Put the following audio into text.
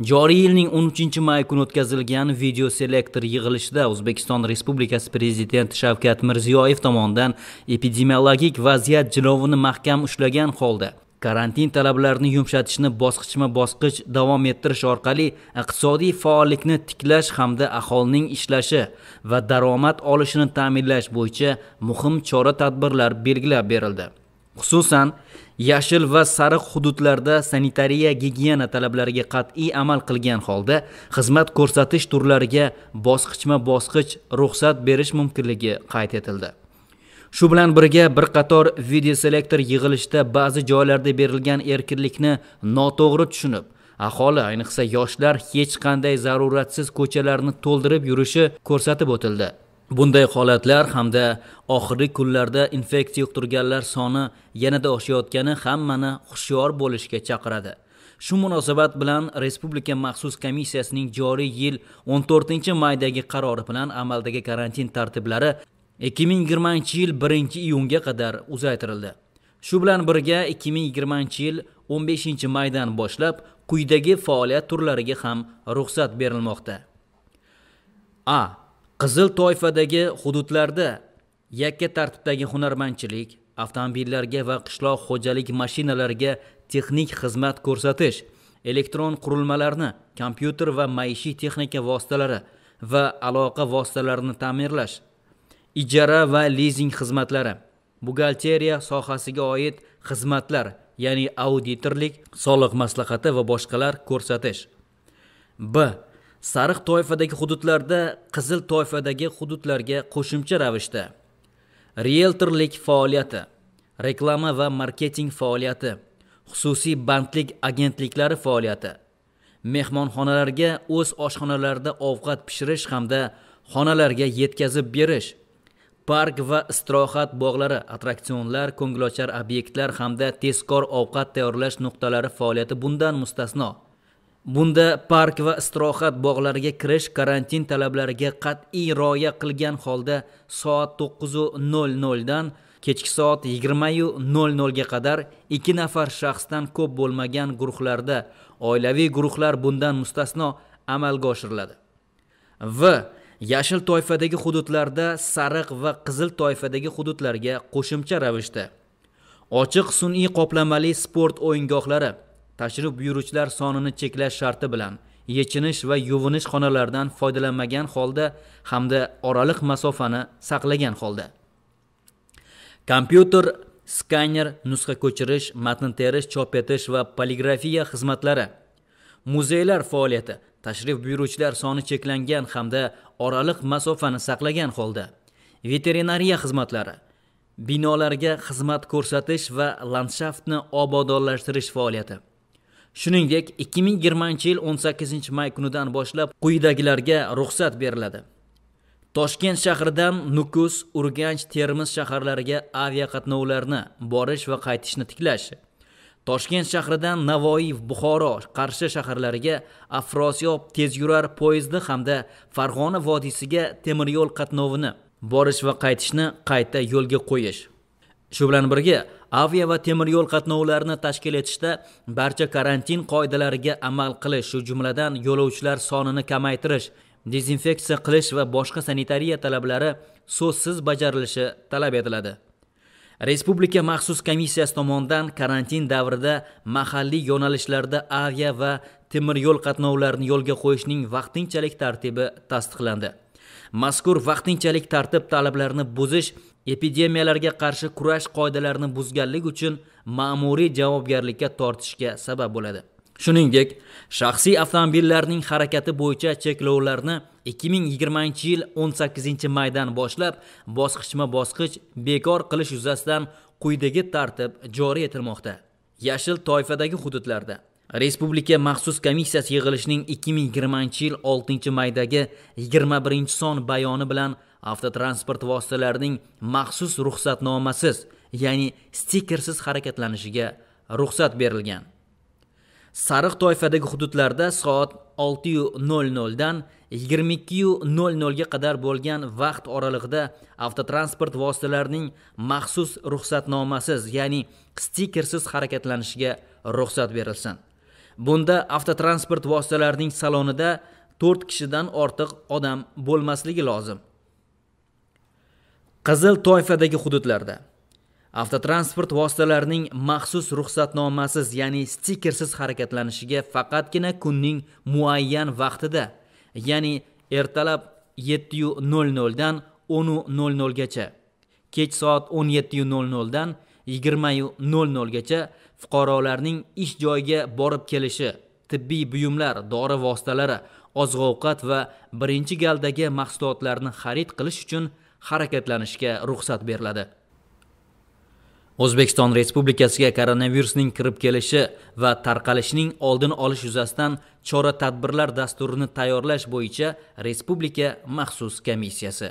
joriy yilning 13 may kuni o'tkazilgan video selektor yig'ilishida o'zbekiston respublikasi prezidenti shavkat mirziyoyev tomonidan epidemiologik vaziyat jilovini mahkam ushlagan holda karantin talablarini yumshatishni bosqichma bosqich davom ettirish orqali iqtisodiy faollikni tiklash hamda aholining ishlashi va daromad olishini ta'minlash bo'yicha muhim chora tadbirlar belgilab berildi. Xususan yashil va sariq hududlarda sanitariya gigiyena talablariga qat'iy amal qilgan holda xizmat ko'rsatish turlariga bosqichma bosqich ruxsat berish mumkinligi qayd etildi. Shu bilan birga bir qator videoselektor yig'ilishda ba'zi joylarda berilgan erkinlikni noto'g'ri tushunib aholi ayniqsa yoshlar hech qanday zaruratsiz ko'chalarni to'ldirib yurishi ko'rsatib o'tildi. Bunday holatlar hamda oxirgi kunlarda infeksiya yuqtirganlar soni yanada oshayotgani hammani hushyor bo'lishga chaqiradi. Shu munosabat bilan respublika maxsus komissiyasining joriy yil 14 maydagi qarori bilan amaldagi karantin tartiblari 2020 yil 1 iyunga qadar uzaytirildi. Shu bilan birga 2020 yil 15 maydan boshlab quyidagi faoliyat turlariga ham ruxsat berilmoqda. A. qizil toifadagi hududlarda yakka tartibdagi hunarmandchilik avtomobillarga va qishloq xo'jalik mashinalariga texnik xizmat ko'rsatish elektron qurilmalarni kompyuter va maishiy texnika vositalari va aloqa vositalarini ta'mirlash ijara va lizing xizmatlari buxgalteriya sohasiga oid xizmatlar ya'ni auditorlik soliq maslahati va boshqalar ko'rsatish. B. sariq toifadagi hududlarda qizil toifadagi hududlarga qo'shimcha ravishda. Rieltorlik faoliyati reklama va marketing faoliyati xususiy bandlik agentliklari faoliyati mehmonxonalarga o'z oshxonalarida ovqat pishirish hamda xonalarga yetkazib berish park va istirohat bog'lari attraksionlar ko'ngilochar obyektlar hamda tezkor ovqat tayyorlash nuqtalari faoliyati bundan mustasno. Bunda park va istirohat bog'lariga kirish karantin talablariga qat'iy rioya qilgan holda soat 9:00 dan kechki soat 20:00 nolga qadar ikki nafar shaxsdan ko'p bo'lmagan guruhlarda oilaviy guruhlar bundan mustasno amalga oshiriladi. V. Yashil toifadagi hududlarda sariq va qizil toifadagi hududlarga qo'shimcha ravishda. Ochiq sun'iy qoplamali sport o'yingohlari tashrif buyuruvchilar sonini cheklash sharti bilan yechinish va yuvinish xonalaridan foydalanmagan holda hamda oraliq masofani saqlagan holda. Kompyuter skaner nusxa ko'chirish matn terish chop etish va poligrafiya xizmatlari. Muzeylar faoliyati tashrif buyuruvchilar soni cheklangan hamda oraliq masofani saqlagan holda. Veterinariya xizmatlari binolarga xizmat ko'rsatish va landshaftni obodonlashtirish faoliyati. Shuningdek 2020 yil 18 may kunidan boshlab quyidagilarga ruxsat beriladi. Toshkent shahridan nukus urganch termiz shaharlariga aviaqatnovlarni borish va qaytishni tiklash. Toshkent shahridan navoiy buxoro qarshi shaharlariga afrosiyob tezyurar poyezdi hamda farg'ona vodiysiga temiryo'l qatnovini borish va qaytishni qayta yo'lga qo'yish. Shu bilan birga avia va temir yo'l qatnovlarini tashkil etishda barcha karantin qoidalariga amal qilish shu jumladan yo'lovchilar sonini kamaytirish dezinfeksiya qilish va boshqa sanitariya talablari so'zsiz bajarilishi talab etiladi. Respublika maxsus komissiyasi tomonidan karantin davrida mahalliy yo'nalishlarda avia va temir yo'l qatnovlarini yo'lga qo'yishning vaqtinchalik tartibi tasdiqlandi. Mazkur vaqtinchalik tartib talablarini buzish epidemiyalarga qarshi kurash qoidalarini buzganlik uchun ma'muriy javobgarlikka tortishga sabab bo'ladi. Shuningdek shaxsiy avtomobillarning harakati bo'yicha cheklovlarni 2020 yil 18 maydan boshlab bosqichma bosqich bekor qilish yuzasidan quyidagi tartib joriy etilmoqda. Yashil toifadagi hududlarda respublika maxsus komissiyasi yig'ilishining 2020 yil 6 maydagi 21 son bayoni bilan avtotransport vositalarining maxsus ruxsatnomasiz ya'ni stikersiz harakatlanishiga ruxsat berilgan. Sariq toifadagi hududlarda soat 6:00 dan 22:00 ga qadar bo'lgan vaqt oralig'ida avtotransport vositalarining maxsus ruxsatnomasiz ya'ni stikersiz harakatlanishiga ruxsat berilsin. Bunda avtotransport vositalarining salonida 4 kishidan ortiq odam bo'lmasligi lozim. Qizil toifadagi hududlarda avtotransport vositalarining maxsus ruxsatnomasiz ya'ni stikersiz harakatlanishiga faqatgina kunning muayyan vaqtida ya'ni ertalab 7:00 dan 10:00 gacha kech soat 17:00 dan 20:00 gacha fuqarolarning ish joyiga borib kelishi tibbiy buyumlar dori vositalari oziq ovqat va birinchi galdagi mahsulotlarni xarid qilish uchun harakatlanishga ruxsat beriladi. O'zbekiston respublikasiga koronavirusning kirib kelishi va tarqalishining oldini olish yuzasidan chora tadbirlar dasturini tayyorlash bo'yicha respublika maxsus komissiyasi